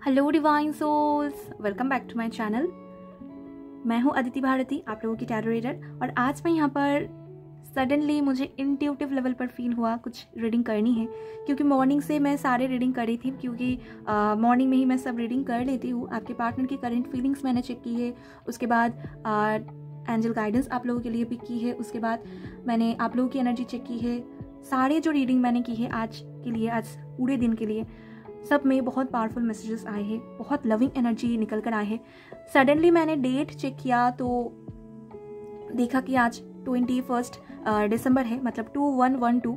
Hello divine souls welcome back to my channel मैं हूँ अदिति भारती, आप लोगों की टैरो रीडर और आज मैं यहाँ पर सडनली मुझे इंट्यूटिव लेवल पर फील हुआ कुछ रीडिंग करनी है, क्योंकि मॉर्निंग से मैं सारे रीडिंग कर रही थी, क्योंकि मॉर्निंग में ही मैं सब रीडिंग कर लेती हूँ। आपके पार्टनर की करेंट फीलिंग्स मैंने चेक की है, उसके बाद एंजल गाइडेंस आप लोगों के लिए पिक की है, उसके बाद मैंने आप लोगों की एनर्जी चेक की है। सारे जो रीडिंग मैंने की है आज के लिए, आज पूरे दिन के लिए सब में बहुत पावरफुल मैसेजेस आए हैं, बहुत लविंग एनर्जी निकल कर आए हैं। सडनली मैंने डेट चेक किया तो देखा कि आज ट्वेंटी फ़र्स्ट दिसंबर है मतलब टू वन वन टू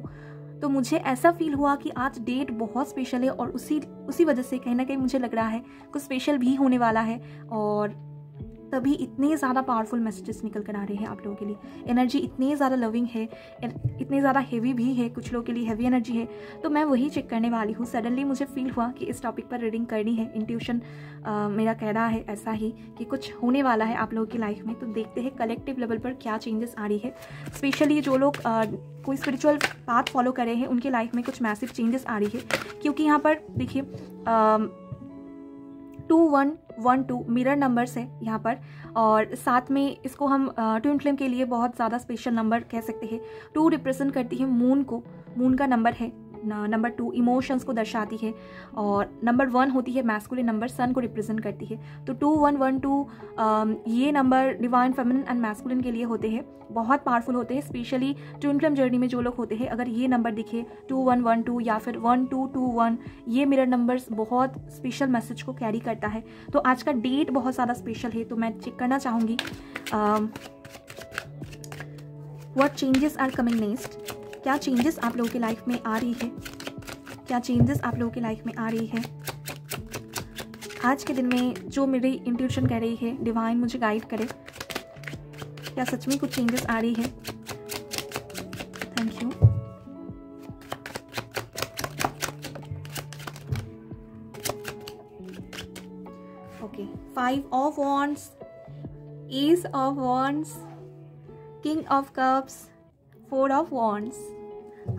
तो मुझे ऐसा फील हुआ कि आज डेट बहुत स्पेशल है और उसी उसी वजह से कहीं ना कहीं मुझे लग रहा है कुछ स्पेशल भी होने वाला है और तभी इतने ज़्यादा पावरफुल मैसेजेस निकल कर आ रहे हैं आप लोगों के लिए। एनर्जी इतनी ज़्यादा लविंग है इतनी ज़्यादा हैवी भी है, कुछ लोगों के लिए हैवी एनर्जी है। तो मैं वही चेक करने वाली हूँ। सडनली मुझे फील हुआ कि इस टॉपिक पर रीडिंग करनी है। इंट्यूशन मेरा कह रहा है ऐसा ही कि कुछ होने वाला है आप लोगों की लाइफ में। तो देखते हैं कलेक्टिव लेवल पर क्या चेंजेस आ रही है। स्पेशली जो लोग कोई स्पिरिचुअल पाथ फॉलो कर रहे हैं, उनके लाइफ में कुछ मैसिव चेंजेस आ रही है। क्योंकि यहाँ पर देखिए two one one two mirror numbers है यहाँ पर। और साथ में इसको हम ट्विन फ्लेम के लिए बहुत ज़्यादा स्पेशल नंबर कह सकते हैं। टू रिप्रेजेंट करती है मून को। मून का नंबर है। नंबर टू इमोशंस को दर्शाती है और नंबर वन होती है मैस्कुलिन नंबर सन को रिप्रेजेंट करती है। तो टू वन वन टू ये number divine feminine and masculine के लिए होते हैं। बहुत पावरफुल होते हैं स्पेशली ट्विन फ्लेम जर्नी में जो लोग होते हैं, अगर ये नंबर दिखे टू वन वन टू या फिर वन टू टू वन ये मिरर नंबर्स बहुत स्पेशल मैसेज को कैरी करता है। तो आज का डेट बहुत ज़्यादा स्पेशल है तो मैं चेक करना चाहूँगी what changes are coming next क्या चेंजेस आप लोगों की लाइफ में आ रही है? क्या चेंजेस आप लोगों की लाइफ में आ रही है? आज के दिन में जो मेरी इंट्यूशन कह रही है डिवाइन मुझे गाइड करे। क्या सच में कुछ चेंजेस आ रही है? Thank you okay five of wands ace of wands king of cups four of wands.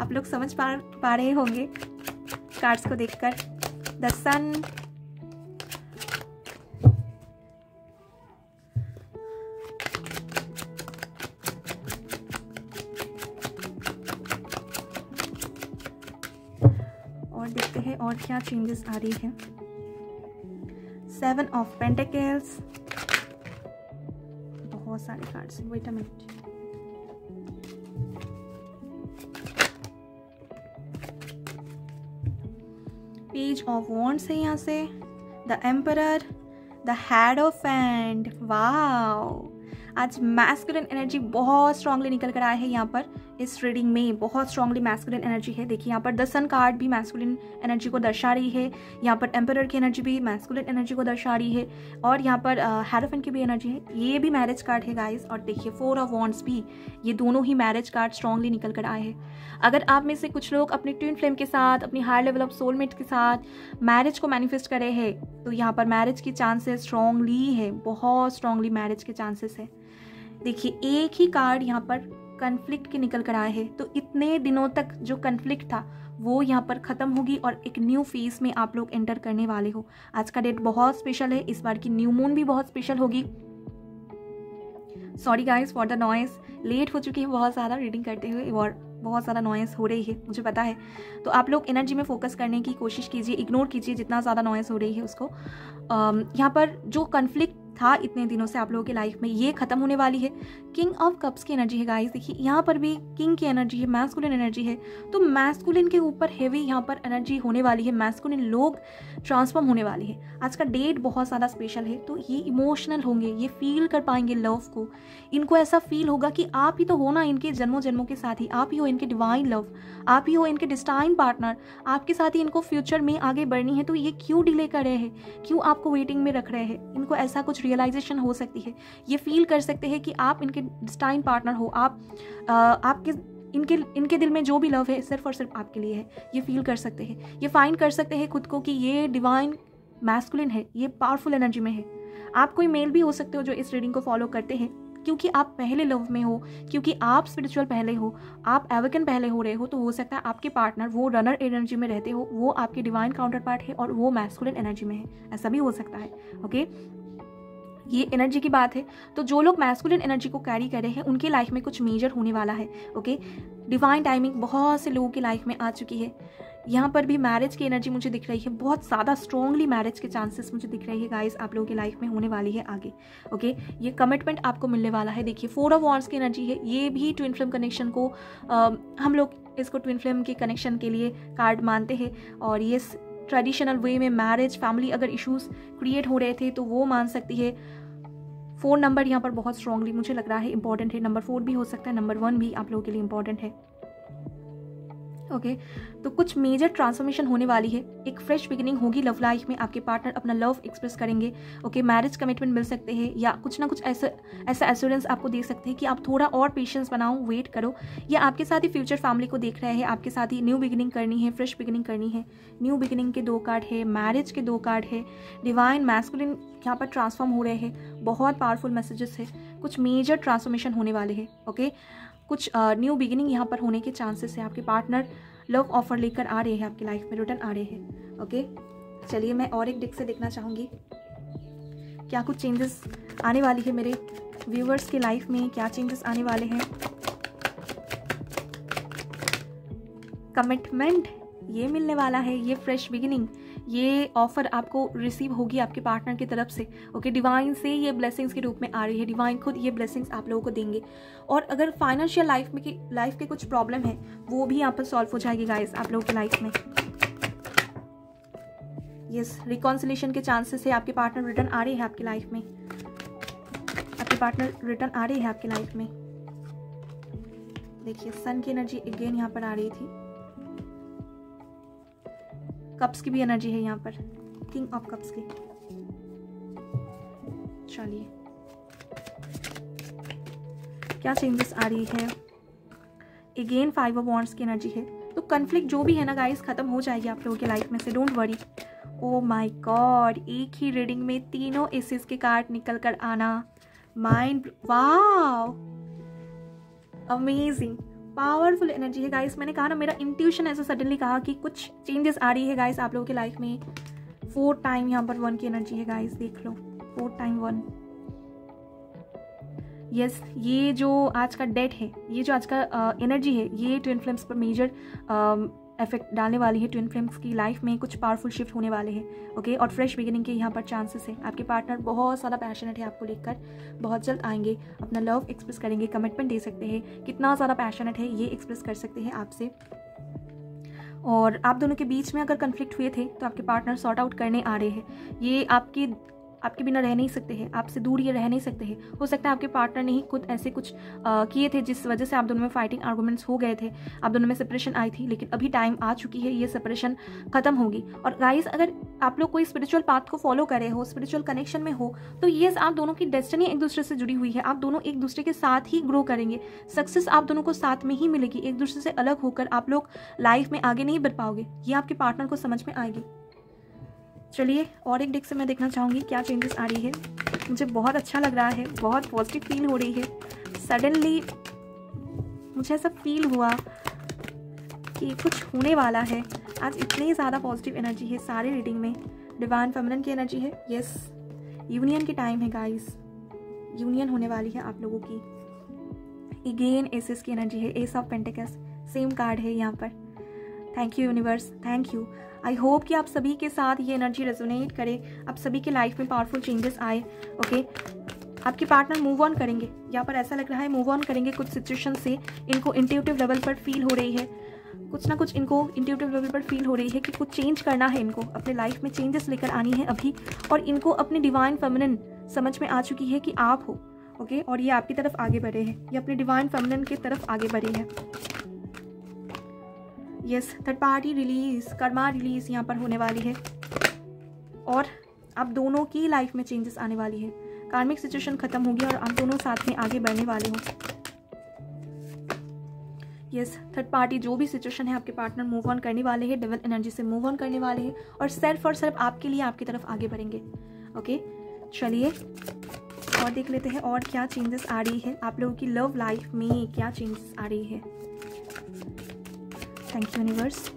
आप लोग समझ पा पा रहे होंगे कार्ड्स को देखकर। The sun. और देखते हैं और क्या चेंजेस आ रही है। सेवन ऑफ़ पेंटिकल्स बहुत सारे cards wait a minute page of wands है यहाँ से। The emperor the head of and wow आज मैस्कुलिन एनर्जी बहुत स्ट्रांगली निकल कर आया है यहाँ पर। इस रीडिंग में बहुत स्ट्रांगली मैस्कुलिन एनर्जी है। देखिए, यहाँ पर द सन कार्ड भी मैस्कुलिन एनर्जी को दर्शा रही है। यहाँ पर एम्पर की एनर्जी भी मैस्कुलिन एनर्जी को दर्शा रही है। और यहाँ पर हैरोफन की भी एनर्जी है। ये भी मैरिज कार्ड है गाइस और देखिए फोर ऑफ़ वॉन्ट्स भी, ये दोनों ही मैरिज कार्ड स्ट्रांगली निकल कर आए हैं। अगर आप में से कुछ लोग अपने ट्विन फ्लेम के साथ, अपनी हायर लेवल ऑफ़ सोलमेट के साथ मैरिज को मैनिफेस्ट करे हैं तो यहाँ पर मैरिज की चांसेस स्ट्रांगली है। बहुत स्ट्रांगली मैरिज के चांसेस है। देखिए, एक ही कार्ड यहाँ पर कन्फ्लिक्ट के निकल कर आए हैं। तो इतने दिनों तक जो कन्फ्लिक्ट था, वो यहाँ पर ख़त्म होगी और एक न्यू फ़ेज़ में आप लोग एंटर करने वाले हो। आज का डेट बहुत स्पेशल है, इस बार की न्यू मून भी बहुत स्पेशल होगी। Sorry guys for the noise late हो चुकी है, बहुत ज़्यादा रीडिंग करते हुए और बहुत ज़्यादा नॉइस हो रही है, मुझे पता है। तो आप लोग एनर्जी में फोकस करने की कोशिश कीजिए इग्नोर कीजिए जितना ज़्यादा नॉइस हो रही है उसको। यहाँ पर जो कन्फ्लिक्ट था इतने दिनों से आप लोगों की लाइफ में, ये खत्म होने वाली है। किंग ऑफ़ कप्स की एनर्जी है गाइस देखिए, यहाँ पर भी किंग की एनर्जी है मैस्कुलिन एनर्जी है। तो मैस्कुलिन के ऊपर हैवी यहाँ पर एनर्जी होने वाली है मैस्कुलिन लोग ट्रांसफॉर्म होने वाली है। आज का डेट बहुत ज़्यादा स्पेशल है तो ये इमोशनल होंगे, ये फील कर पाएँगे लव को। इनको ऐसा फील होगा कि आप ही तो हो ना इनके जन्मों जन्मों के साथ ही, आप ही हो इनके डिवाइन लव आप ही हो इनके डिस्टाइन पार्टनर आपके साथ ही इनको फ्यूचर में आगे बढ़नी है। तो ये क्यों डिले कर रहे हैं? क्यों आपको वेटिंग में रख रहे हैं? इनको ऐसा कुछ रियलाइजेशन हो सकती है। ये फील कर सकते हैं कि आप इनके डिस्टाइन पार्टनर हो। आप आ, आपके इनके इनके दिल में जो भी लव है सिर्फ़ और सिर्फ़ आपके लिए है। ये फील कर सकते हैं। ये फाइंड कर सकते हैं खुद को कि ये डिवाइन मैस्कुलिन है ये पावरफुल एनर्जी में है। आप कोई मेल भी हो सकते हो जो इस रीडिंग को फॉलो करते हैं क्योंकि आप पहले लव में हो क्योंकि आप स्पिरिचुअल पहले हो आप एवकन पहले हो रहे हो तो हो सकता है आपके पार्टनर वो रनर एनर्जी में रहते हो वो आपके डिवाइन काउंटर पार्ट है और वो मैस्कुलिन एनर्जी में है। ऐसा भी हो सकता है ओके ये एनर्जी की बात है। तो जो लोग मैस्कुलिन एनर्जी को कैरी कर रहे हैं उनके लाइफ में कुछ मेजर होने वाला है ओके डिवाइन टाइमिंग बहुत से लोगों की लाइफ में आ चुकी है। यहाँ पर भी मैरिज की एनर्जी मुझे दिख रही है। बहुत ज़्यादा स्ट्रॉन्गली मैरिज के चांसेस मुझे दिख रही है गाइस आप लोगों की लाइफ में होने वाली है आगे ओके ये कमिटमेंट आपको मिलने वाला है। देखिए फोर ऑफ़ वॉर्स की एनर्जी है। ये भी ट्विन फ्लेम कनेक्शन को आ, हम लोग इसको ट्विन फ्लेम के कनेक्शन के लिए कार्ड मानते हैं। और ये ट्रेडिशनल वे में मैरिज फैमिली अगर इश्यूज़ क्रिएट हो रहे थे तो वो मान सकती है। फोर नंबर यहाँ पर बहुत स्ट्रांगली मुझे लग रहा है इंपॉर्टेंट है। नंबर फोर भी हो सकता है नंबर वन भी आप लोगों के लिए इंपॉर्टेंट है। ओके okay, तो कुछ मेजर ट्रांसफॉर्मेशन होने वाली है। एक फ्रेश बिगिनिंग होगी लव लाइफ में। आपके पार्टनर अपना लव एक्सप्रेस करेंगे। ओके मैरिज कमिटमेंट मिल सकते हैं या कुछ ना कुछ ऐसा ऐसा एश्योरेंस आपको दे सकते हैं कि आप थोड़ा और पेशेंस बनाओ वेट करो। या आपके साथ ही फ्यूचर फैमिली को देख रहे हैं। आपके साथ ही न्यू बिगिनिंग करनी है फ्रेश बिगिनिंग करनी है। न्यू बिगिनिंग के दो कार्ड है मैरिज के दो कार्ड है। डिवाइन मैस्कुलिन यहाँ पर ट्रांसफॉर्म हो रहे हैं। बहुत पावरफुल मैसेजेस है। कुछ मेजर ट्रांसफॉर्मेशन होने वाले हैं। ओके कुछ न्यू बिगिनिंग यहाँ पर होने के चांसेस है आपके पार्टनर लव ऑफ़र लेकर आ रहे हैं, आपकी लाइफ में रिटर्न आ रहे हैं ओके चलिए मैं और एक डिक से देखना चाहूँगी। क्या कुछ चेंजेस आने वाली है मेरे व्यूवर्स की लाइफ में? क्या चेंजेस आने वाले हैं? कमिटमेंट ये मिलने वाला है, ये फ्रेश बिगिनिंग ये ऑफ़र आपको रिसीव होगी आपके पार्टनर की तरफ़ से ओके डिवाइन से ये ब्लेसिंग्स के रूप में आ रही है। डिवाइन खुद ये ब्लेसिंग्स आप लोगों को देंगे। और अगर फाइनेंशियल लाइफ में लाइफ के कुछ प्रॉब्लम है, वो भी यहाँ पर सॉल्व हो जाएगी गाइस आप लोगों की लाइफ में। यस रिकॉन्सिलेशन के चांसेस है आपके पार्टनर रिटर्न आ रहे हैं आपकी लाइफ में। आपके पार्टनर रिटर्न आ रहे हैं आपकी लाइफ में। देखिए सन की एनर्जी अगेन यहाँ पर आ रही थी। कप्स की भी एनर्जी है यहाँ पर। किंग ऑफ़ कप्स की। चलिए। क्या चेंजेस आ रही है? अगेन फाइव ऑफ़ वॉन्ट्स की एनर्जी है। तो कन्फ्लिक्ट जो भी है ना गाइस खत्म हो जाएगी आप लोगों की लाइफ में से don't worry oh my God एक ही रीडिंग में तीनों एसेस के कार्ड निकल कर आना। Mind wow amazing powerful energy है गाइस मैंने कहा ना मेरा इंट्यूशन ऐसा सडनली कहा कि कुछ चेंजेस आ रही है गाइस आप लोगों के लाइफ में. फोर टाइम यहाँ पर वन की एनर्जी है गाइस देख लो. Four time one yes yes, ये जो आज का डेट है ये जो आज का एनर्जी uh, है ये ट्विन फ्लेम्स पर मेजर इफ़ेक्ट डालने वाली है ट्विन फ्लेम्स की लाइफ में कुछ पावरफुल शिफ्ट होने वाले हैं ओके और फ्रेश बिगिनिंग के यहाँ पर चांसेस है। आपके पार्टनर बहुत ज़्यादा पैशनेट है आपको लेकर बहुत जल्द आएँगे, अपना लव एक्सप्रेस करेंगे कमिटमेंट दे सकते हैं। कितना ज़्यादा पैशनेट है, ये एक्सप्रेस कर सकते हैं आपसे। और आप दोनों के बीच में अगर कन्फ्लिक्ट हुए थे तो आपके पार्टनर सॉर्ट आउट करने आ रहे हैं। ये आपकी आपके बिना रह नहीं सकते हैं, आपसे दूर ये रह नहीं सकते हैं। हो सकता है आपके पार्टनर ने ही खुद ऐसे कुछ किए थे जिस वजह से आप दोनों में फाइटिंग आर्गूमेंट्स हो गए थे। आप दोनों में सेपरेशन आई थी, लेकिन अभी टाइम आ चुकी है, ये सेपरेशन खत्म होगी। और गाइस अगर आप लोग कोई स्पिरिचुअल पाथ को फॉलो करे हो स्पिरिचुअल कनेक्शन में हो तो ये आप दोनों की डेस्टनी एक दूसरे से जुड़ी हुई है। आप दोनों एक दूसरे के साथ ही ग्रो करेंगे। सक्सेस आप दोनों को साथ में ही मिलेगी, एक दूसरे से अलग होकर आप लोग लाइफ में आगे नहीं बढ़ पाओगे। ये आपके पार्टनर को समझ में आएगी। चलिए और एक डिक से मैं देखना चाहूँगी क्या चेंजेस आ रही है। मुझे बहुत अच्छा लग रहा है, बहुत पॉजिटिव फील हो रही है। सडनली मुझे ऐसा फील हुआ कि कुछ होने वाला है। आज इतनी ज़्यादा पॉजिटिव एनर्जी है सारे रीडिंग में। डिवाइन फेमिनन की एनर्जी है यस यूनियन की टाइम है गाइस यूनियन होने वाली है आप लोगों की। इगेन एसेस की एनर्जी है ace of pentacles same card है यहाँ पर। Thank you universe thank you I hope कि आप सभी के साथ ये एनर्जी रेजोनेट करे। आप सभी के लाइफ में पावरफुल चेंजेस आए ओके आपके पार्टनर मूव ऑन करेंगे। यहाँ पर ऐसा लग रहा है मूव ऑन करेंगे कुछ सिचुएशन से। इनको इंट्यूटिव लेवल पर फील हो रही है। कुछ ना कुछ इनको इंट्यूटिव लेवल पर फील हो रही है कि कुछ चेंज करना है इनको। अपने लाइफ में चेंजेस लेकर आनी है अभी। और इनको अपनी डिवाइन फेमिनिन समझ में आ चुकी है कि आप हो ओके और ये आपकी तरफ़ आगे बढ़े हैं। ये अपने डिवाइन फेमिनिन की तरफ़ आगे बढ़े हैं। Yes third party release karma release यहाँ पर होने वाली है। और अब दोनों की लाइफ में चेंजेस आने वाली है। कार्मिक सिचुएशन खत्म होगी और आप दोनों साथ में आगे बढ़ने वाले हो। यस थर्ड पार्टी जो भी सिचुएशन है आपके पार्टनर मूव ऑन करने वाले हैं डेवल एनर्जी से मूव ऑन करने वाले हैं और सेल्फ और सिर्फ़ आपके लिए आपकी तरफ़ आगे बढ़ेंगे। ओके चलिए, और देख लेते हैं और क्या चेंजेस आ रही है। आप लोगों की लव लाइफ में क्या चेंजेस आ रही है। थैंक यू यूनिवर्स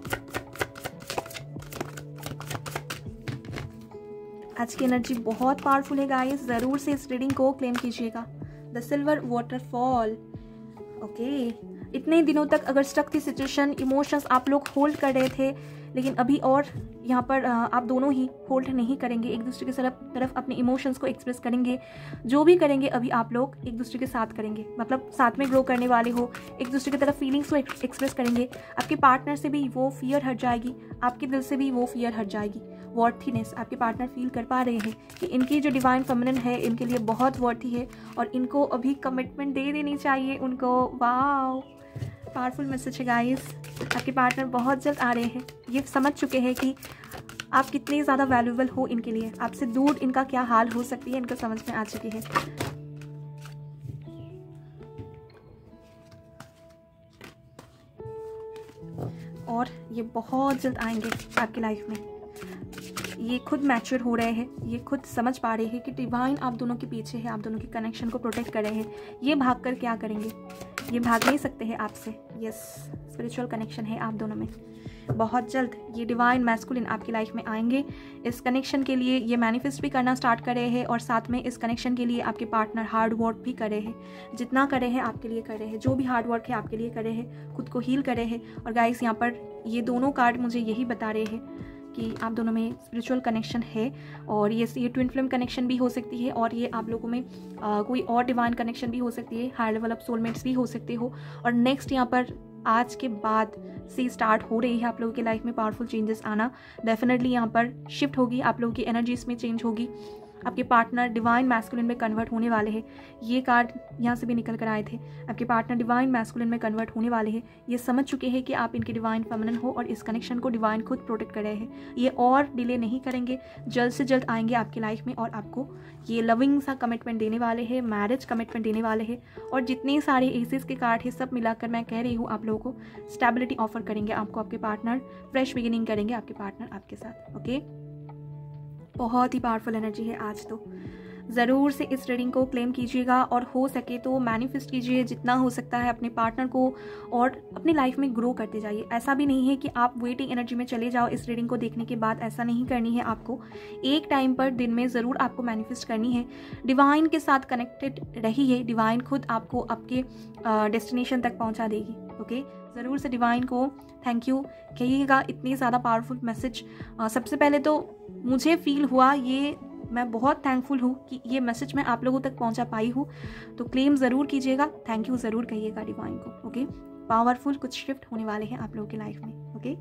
आज की एनर्जी बहुत पावरफुल है गाइस ज़रूर से इस रीडिंग को क्लेम कीजिएगा. द सिल्वर वाटरफॉल ओके इतने दिनों तक अगर स्टक थी सिचुएशन इमोशंस आप लोग होल्ड कर रहे थे, लेकिन अभी और यहाँ पर आप दोनों ही होल्ड नहीं करेंगे, एक दूसरे के तरफ़ तरफ़ अपने इमोशंस को एक्सप्रेस करेंगे, जो भी करेंगे अभी आप लोग एक दूसरे के साथ करेंगे मतलब साथ में ग्रो करने वाले हो, एक दूसरे की तरफ़ फीलिंग्स को एक्सप्रेस करेंगे, आपके पार्टनर से भी वो फियर हट जाएगी, आपके दिल से भी वो फियर हट जाएगी वर्थीनेस आपके पार्टनर फील कर पा रहे हैं कि इनकी जो डिवाइन फेमिनिन है, इनके लिए बहुत वर्थी है, और इनको अभी कमिटमेंट दे देनी चाहिए उनको वाह पावरफुल मैसेज है गाइस आपके पार्टनर बहुत जल्द आ रहे हैं. ये समझ चुके हैं कि आप कितने ज़्यादा वैल्यूबल हो इनके लिए. आपसे दूर इनका क्या हाल हो सकती है, इनको समझ में आ चुकी है. और ये बहुत जल्द आएँगे आपकी लाइफ में. ये खुद मैच्योर हो रहे हैं. ये खुद समझ पा रहे हैं कि डिवाइन आप दोनों के पीछे है. आप दोनों के कनेक्शन को प्रोटेक्ट कर रहे हैं. ये भाग कर क्या करेंगे? ये भाग नहीं सकते हैं आपसे। यस स्पिरिचुअल कनेक्शन है आप दोनों में। बहुत जल्द ये डिवाइन मैस्कुलिन आपकी लाइफ में आएँगे। इस कनेक्शन के लिए ये मैनिफेस्ट भी करना स्टार्ट कर हैं और साथ में इस कनेक्शन के लिए आपके पार्टनर हार्ड वर्क भी करे हैं। जितना करे हैं आपके लिए कर हैं। जो भी हार्ड वर्क है आपके लिए करे हैं। खुद को हील करे हैं। और गाइस यहाँ पर ये दोनों कार्ड मुझे यही बता रहे हैं। कि आप दोनों में स्पिरिचुअल कनेक्शन है और ये ये ट्विन फ़िल्म कनेक्शन भी हो सकती है और ये आप लोगों में आ, कोई और डिवाइन कनेक्शन भी हो सकती है हायर लेवल ऑफ़ सोलमेट्स भी हो सकते हो। और नेक्स्ट यहाँ पर आज के बाद से स्टार्ट हो रही है आप लोगों की लाइफ में पावरफुल चेंजेस आना। डेफिनेटली यहाँ पर शिफ्ट होगी आप लोगों की एनर्जीज में चेंज होगी। आपके पार्टनर डिवाइन मैस्कुलिन में कन्वर्ट होने वाले हैं। ये कार्ड यहाँ से भी निकल कर आए थे। आपके पार्टनर डिवाइन मैस्कुलिन में कन्वर्ट होने वाले हैं। ये समझ चुके हैं कि आप इनके डिवाइन फेमिनन हो और इस कनेक्शन को डिवाइन खुद प्रोटेक्ट कर रहे हैं। ये और डिले नहीं करेंगे। जल्द से जल्द आएँगे आपकी लाइफ में और आपको ये लविंग सा कमिटमेंट देने वाले हैं मैरिज कमिटमेंट देने वाले हैं। और जितने सारे एसेस के कार्ड है, सब मिलाकर मैं कह रही हूँ, आप लोगों को स्टेबिलिटी ऑफ़र करेंगे। आपको आपके पार्टनर फ्रेश बिगिनिंग करेंगे, आपके पार्टनर आपके साथ ओके बहुत ही पावरफुल एनर्जी है आज तो। ज़रूर से इस रीडिंग को क्लेम कीजिएगा और हो सके तो मैनिफेस्ट कीजिए, जितना हो सकता है अपने पार्टनर को और अपनी लाइफ में ग्रो करते जाइए। ऐसा भी नहीं है कि आप वेटिंग एनर्जी में चले जाओ इस रीडिंग को देखने के बाद ऐसा नहीं करनी है आपको। एक टाइम पर दिन में ज़रूर आपको मैनिफेस्ट करनी है। डिवाइन के साथ कनेक्टेड रहिए। डिवाइन खुद आपको आपके डेस्टिनेशन तक पहुँचा देगी। ओके ज़रूर से डिवाइन को थैंक यू कहिएगा, इतनी ज़्यादा पावरफुल मैसेज सबसे पहले तो मुझे फील हुआ ये, मैं बहुत थैंकफुल हूँ कि ये मैसेज मैं आप लोगों तक पहुँचा पाई हूँ। तो क्लेम ज़रूर कीजिएगा थैंक यू ज़रूर कहिएगा डिवाइन को ओके पावरफुल कुछ शिफ्ट होने वाले हैं आप लोगों के लाइफ में ओके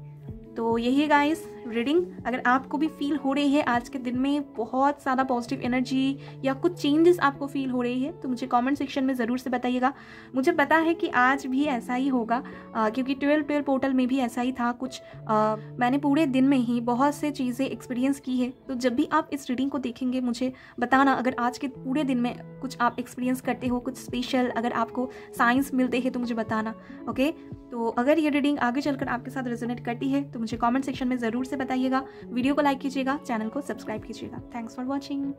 तो यही गाइस रीडिंग अगर आपको भी फील हो रही है आज के दिन में बहुत ज़्यादा पॉजिटिव एनर्जी या कुछ चेंजेस आपको फील हो रही है तो मुझे कमेंट सेक्शन में ज़रूर से बताइएगा। मुझे पता है कि आज भी ऐसा ही होगा आ, क्योंकि ट्वेल्व ट्वेल्व पोर्टल में भी ऐसा ही था कुछ आ, मैंने पूरे दिन में ही बहुत से चीज़ें एक्सपीरियंस की है। तो जब भी आप इस रीडिंग को देखेंगे मुझे बताना अगर आज के पूरे दिन में कुछ आप एक्सपीरियंस करते हो कुछ स्पेशल अगर आपको साइंस मिलते हैं तो मुझे बताना ओके तो अगर ये रीडिंग आगे चलकर आपके साथ रेजोनेट करती है तो मुझे कमेंट सेक्शन में ज़रूर से बताइएगा। वीडियो को लाइक कीजिएगा चैनल को सब्सक्राइब कीजिएगा। Thanks for watching